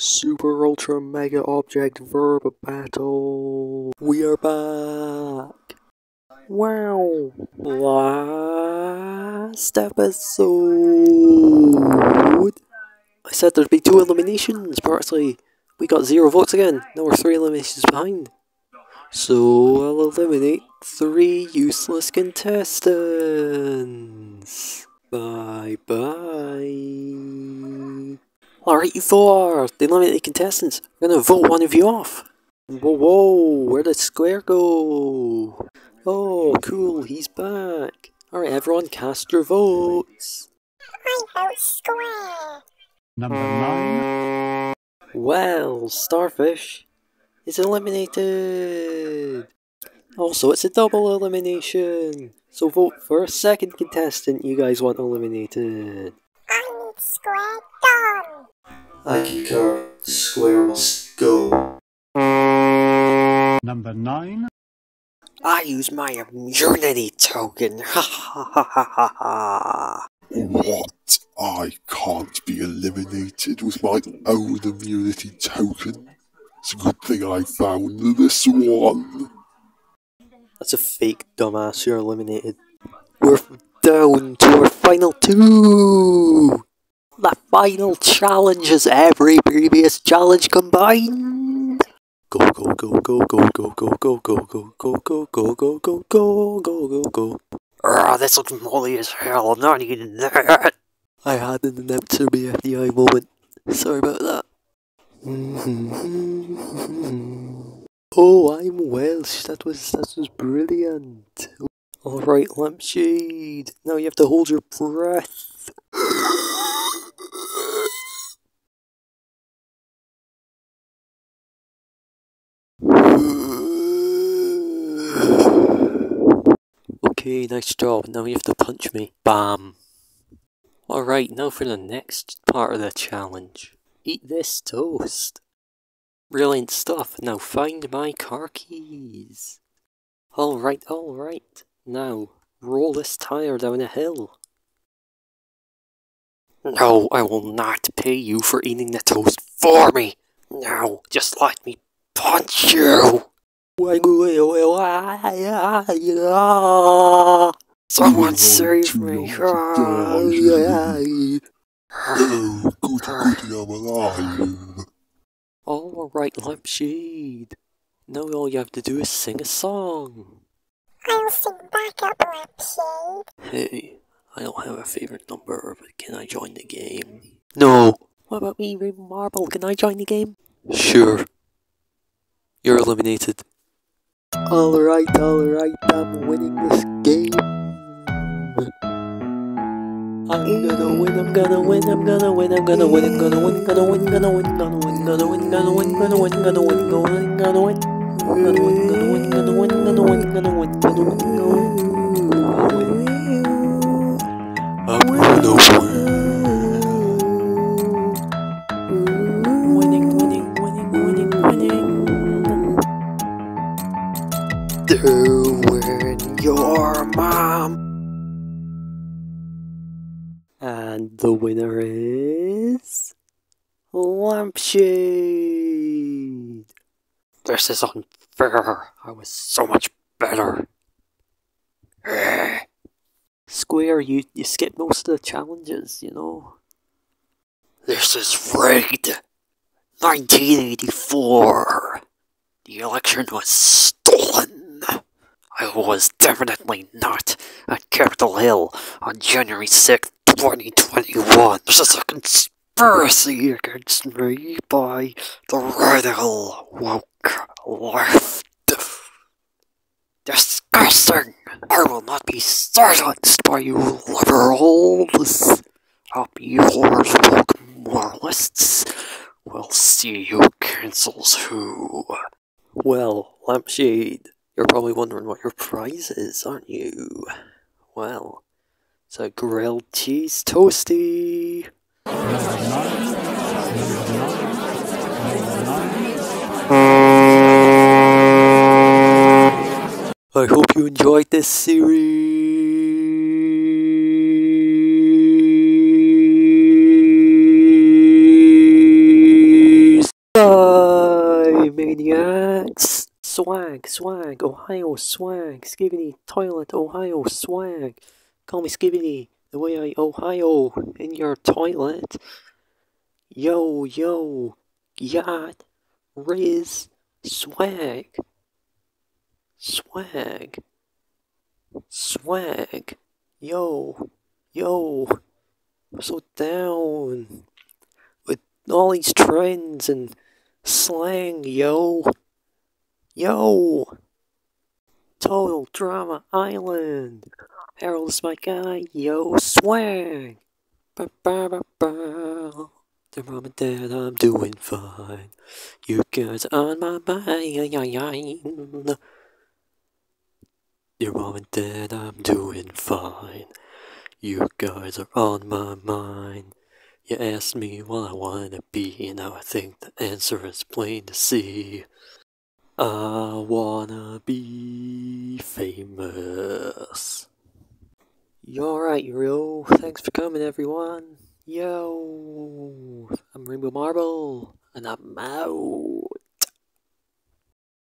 Super Ultra Mega Object Verb Battle. We are back. Wow. Last episode. I said there'd be two eliminations, Parsley. We got zero votes again. Now we're three eliminations behind. So I'll eliminate three useless contestants. Bye bye. Alright, you four, the eliminated contestants. We're gonna vote one of you off. Whoa, whoa, where did Square go? Oh, cool, he's back. Alright, everyone, cast your votes. I vote square. Number nine. Well, Starfish is eliminated. Also, it's a double elimination. So vote for a second contestant you guys want eliminated. I need square done. I concur. Square must go. Number nine. I use my immunity token. Ha ha ha ha ha ha. What? I can't be eliminated with my own immunity token. It's a good thing I found this one. That's a fake dumbass. You're eliminated. We're down to our final two. The final challenge is every previous challenge combined. Go go go go go go go go go go go go go go go go go go go. Ah, this looks molly as hell. I'm not eating that. I had an announcer BFDI moment. Sorry about that. Oh, I'm Welsh. That was that was brilliant. All right, lampshade. Now you have to hold your breath. Okay, nice job. Now you have to punch me. Bam. Alright, now for the next part of the challenge. Eat this toast. Brilliant stuff. Now find my car keys. Alright, alright. Now, roll this tire down a hill. No, I will not pay you for eating the toast for me. Now, just let me punch you. Someone save me. Oh, goody goody, I'm alive. Alright, Lampshade. Now all you have to do is sing a song. I'll sing back up, Lampshade. Hey, I don't have a favorite number, but can I join the game? No. What about me, Rainbow Marble? Can I join the game? Sure. You're eliminated. Alright, alright, I'm winning this game. I'm gonna win, I'm gonna win, I'm gonna win, I'm gonna win, I'm gonna win, gonna win, gonna win, gonna win, gonna win, gonna win, gonna win, gonna win, gonna win, gonna win. I'm gonna win, gonna win, gonna win, gonna win, gonna win, gonna win, gonna win. Doing your mom. And the winner is. Lampshade! This is unfair. I was so much better. Square, you, you skipped most of the challenges, you know. This is rigged. 1984. The election was. I was definitely not at Capitol Hill on January 6th, 2021. This is a conspiracy against me by the radical woke left. Disgusting! I will not be silenced by you liberals. Up yours, woke moralists. We'll see who cancels who. Well, Lampshade, you're probably wondering what your prize is, aren't you? Well, it's a grilled cheese toasty. I hope you enjoyed this series. Swag, swag, Ohio swag, Skibidi toilet, Ohio swag. Call me Skibidi, the way I Ohio in your toilet. Yo, yo, yacht, Riz, swag, swag, swag, yo, yo, so down with all these trends and slang, yo, yo, total drama island. Harold is my guy, yo, swag. Ba ba ba ba. The mom and dad, I'm doing fine. You guys on my mind. Your mom and dad, I'm doing fine. You guys are on my mind. You asked me what I wanna be, and now I think the answer is plain to see. I wanna be famous. You alright, yo? Thanks for coming, everyone. Yo, I'm Rainbow Marble, and I'm out.